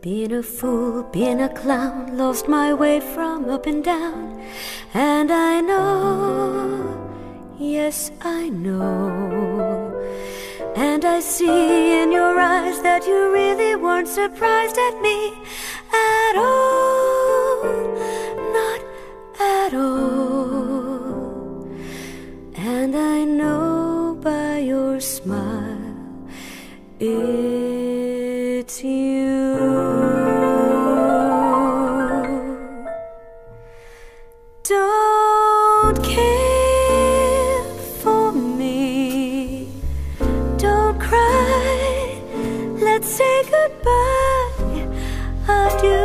Being a fool, being a clown, lost my way from up and down. And I know, yes, I know. And I see in your eyes that you really weren't surprised at me at all. Not at all. And I know by your smile it's Don't care for me. Don't cry. Let's say goodbye. Adieu.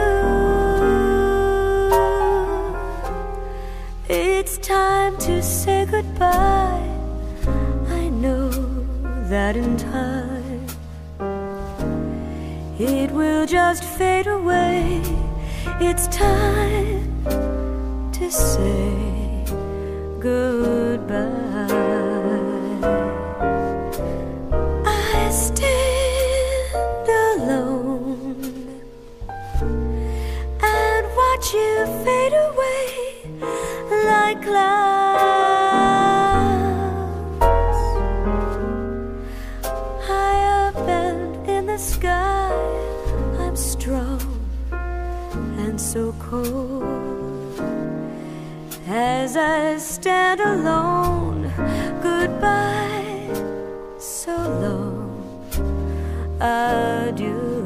It's time to say goodbye. I know that in time it will just fade away. It's time say goodbye. I stand alone and watch you fade away like clouds high up and in the sky. I'm strong and so cold as I stand alone. Goodbye, so long, adieu.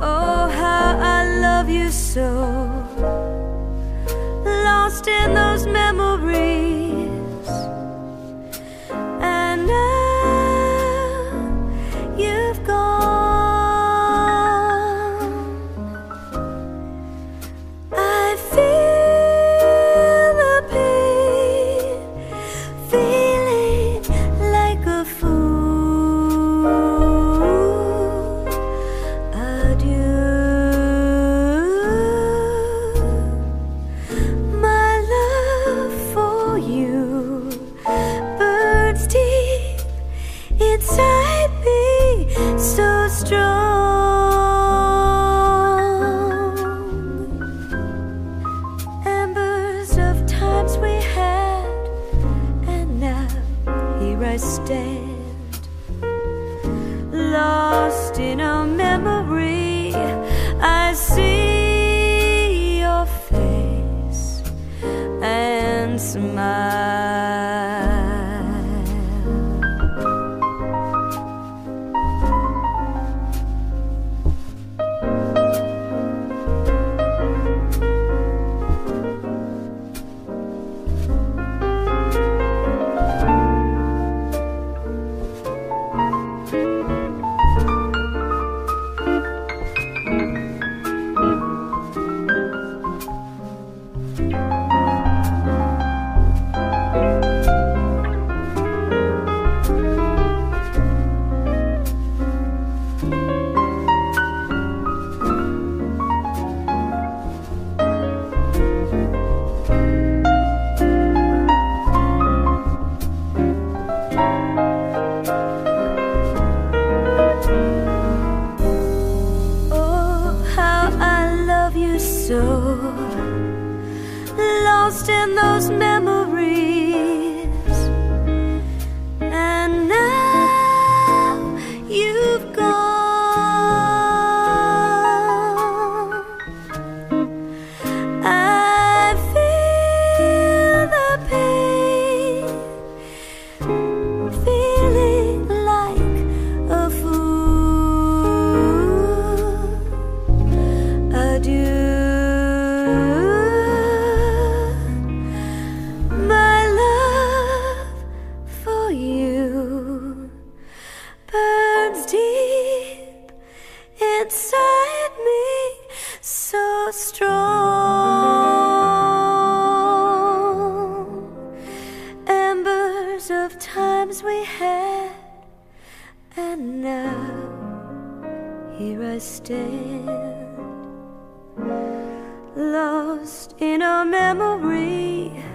Oh, how I love you so, lost in those memories. Stand, lost in a memory. I see your face and smile. Lost in a memory.